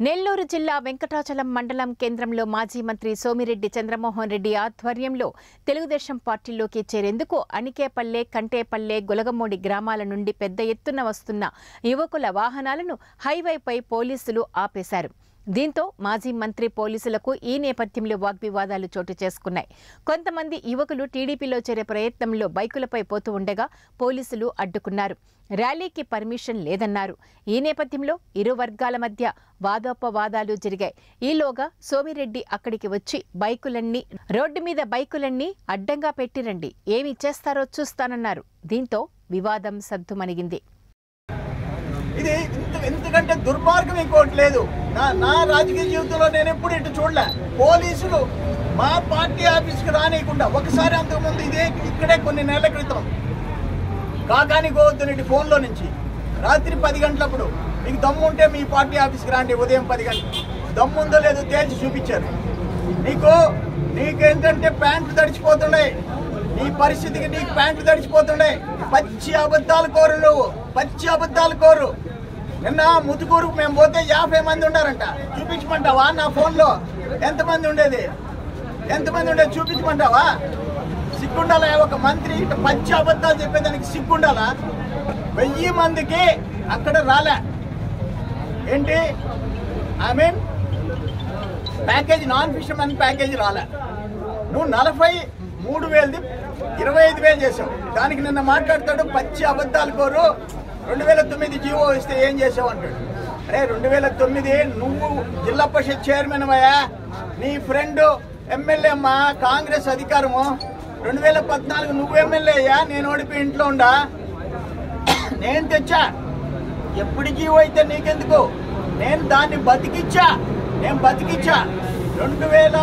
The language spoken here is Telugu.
నెల్లూరు జిల్లా వెంకటాచలం మండలం కేంద్రంలో మాజీ మంత్రి సోమిరెడ్డి చంద్రమోహన్ రెడ్డి ఆధ్వర్యంలో తెలుగుదేశం పార్టీలోకి చేరేందుకు అనికేపల్లె కంటేపల్లె గులగమూడి గ్రామాల నుండి పెద్ద ఎత్తున వస్తున్న యువకుల వాహనాలను హైవేపై పోలీసులు ఆపేశారు. దీంతో మాజీ మంత్రి పోలీసులకు ఈ నేపథ్యంలో వాగ్వివాదాలు చోటు చేసుకున్నాయి. కొంతమంది యువకులు టీడీపీలో చేరే ప్రయత్నంలో బైకులపై పోతూ ఉండగా పోలీసులు అడ్డుకున్నారు. ర్యాలీకి పర్మిషన్ లేదన్నారు. ఈ నేపథ్యంలో ఇరు వర్గాల మధ్య వాదోపవాదాలు జరిగాయి. ఈలోగా సోమిరెడ్డి అక్కడికి వచ్చి బైకులన్నీ రోడ్డు మీద బైకులన్నీ అడ్డంగా పెట్టిరండి ఏమి చేస్తారో చూస్తానన్నారు. దీంతో వివాదం సద్దుమణిగింది. ఇది ఇంత ఎందుకంటే దుర్మార్గం ఇంకోటి లేదు. నా నా రాజకీయ జీవితంలో నేను ఎప్పుడు ఇటు చూడలే. పోలీసులు మా పార్టీ ఆఫీస్కి రానియకుండా ఒకసారి అంతకుముందు ఇదే ఇక్కడే కొన్ని నెలల క్రితం కాకాని గోవద్దునటి ఫోన్లో నుంచి రాత్రి పది గంటలప్పుడు మీకు దమ్ము ఉంటే మీ పార్టీ ఆఫీస్కి రాండి ఉదయం పది గంటలు దమ్ము ఉందో లేదో తేల్చి చూపించారు. నీకు నీకేంటంటే ప్యాంట్లు తడిచిపోతుండే నీ పరిస్థితికి నీకు ప్యాంట్లు తడిచిపోతుండే పచ్చి అబద్ధాలు కోరు నువ్వు. పచ్చి అబద్ధాలు కోరు. నిన్న ముతుకూరుకు మేము పోతే యాభై మంది ఉండారంట చూపించమంటావా నా ఫోన్లో? ఎంతమంది ఉండేది? ఎంతమంది ఉండేది చూపించమంటావా? సిగ్గుండాలా? ఒక మంత్రి మంచి అబద్ధాలు చెప్పేదానికి సిగ్గుండాలా? వెయ్యి మందికి అక్కడ రాలే. ఏంటి? I mean package non fishermen package రాలే. నువ్వు నలభై మూడు వేలది ఇరవై ఐదు వేలు చేసావు. దానికి నిన్న మాట్లాడతాడు పచ్చి అబద్ధాలు కోరు. రెండు వేల తొమ్మిది జీవో ఇస్తే ఏం చేసావు అంటాడు? అరే రెండు వేల తొమ్మిది నువ్వు జిల్లా పరిషత్ చైర్మన్ అయ్యా నీ ఫ్రెండ్ ఎమ్మెల్యే అమ్మా కాంగ్రెస్ అధికారము. రెండు వేల పద్నాలుగు నువ్వు ఎమ్మెల్యే అయ్యా నేను ఓడిపి ఇంట్లో ఉండా? నేను తెచ్చా. ఎప్పుడు జీవో అయితే నీకెందుకు? నేను దాన్ని బతికిచ్చా. నేను బతికిచ్చా. రెండు వేల